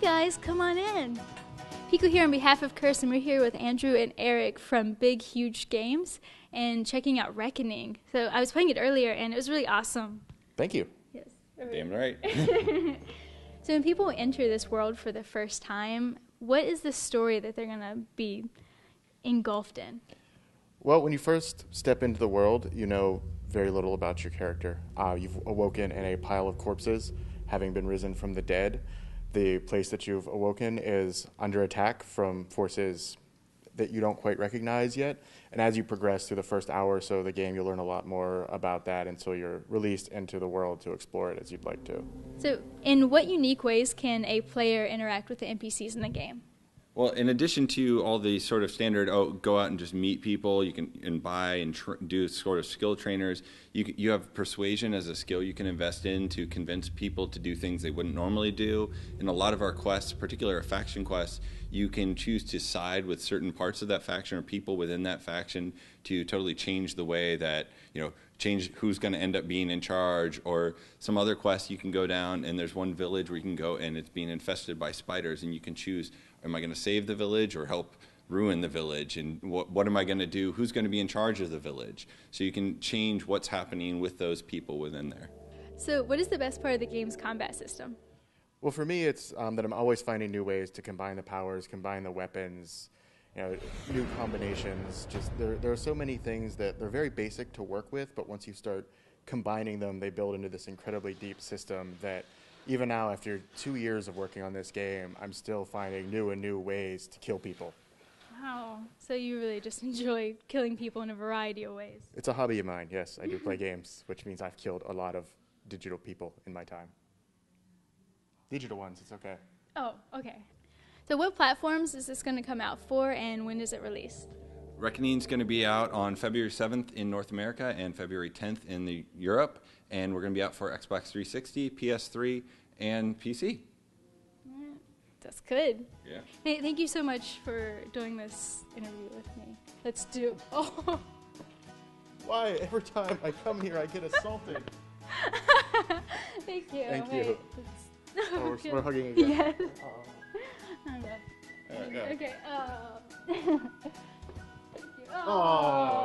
guys, come on in. Pico here on behalf of Kirsten. We're here with Andrew and Eric from Big Huge Games and checking out Reckoning. So I was playing it earlier and it was really awesome. Thank you. Yes. Damn right. So when people enter this world for the first time, what is the story that they're going to be engulfed in? Well, when you first step into the world, you know very little about your character. Uh, you've awoken in a pile of corpses, having been risen from the dead. The place that you've awoken is under attack from forces that you don't quite recognize yet. And as you progress through the first hour or so of the game, you'll learn a lot more about that until you're released into the world to explore it as you'd like to. So, in what unique ways can a player interact with the NPCs in the game? Well, in addition to all the sort of standard, oh, go out and just meet people, you can and buy and tr- do sort of skill trainers. You you have persuasion as a skill you can invest in to convince people to do things they wouldn't normally do. In a lot of our quests, particularly our faction quests, you can choose to side with certain parts of that faction or people within that faction to totally change the way that you know change who's going to end up being in charge or some other quest you can go down and there's one village where you can go and it's being infested by spiders and you can choose am i going to save the village or help ruin the village? And what, what am i going to do? Who's going to be in charge of the village? So you can change what's happening with those people within there. So, what is the best part of the game's combat system? Well, for me, it's um, that I'm always finding new ways to combine the powers, combine the weapons, you know, new combinations. Just there, there are so many things that they're very basic to work with, but once you start combining them, they build into this incredibly deep system that even now, after two years of working on this game, I'm still finding new and new ways to kill people. Wow. So, you really just enjoy killing people in a variety of ways. It's a hobby of mine. Yes, I do play games, which means I've killed a lot of digital people in my time. Digital ones, it's okay. Oh, okay. So, what platforms is this going to come out for and when is it released? reckoning's going to be out on february 7th in north america and february 10th in the europe and we're going to be out for xbox 360 ps3 and pc That's good. yeah Hey, thank you so much for doing this interview with me. Let's do. Oh, Why? Every time I come here, I get assaulted. thank you. Thank Wait, you. it's- Oh, we're, we're hugging again. Yes. Oh. Okay. Okay. Uh, thank you. Oh,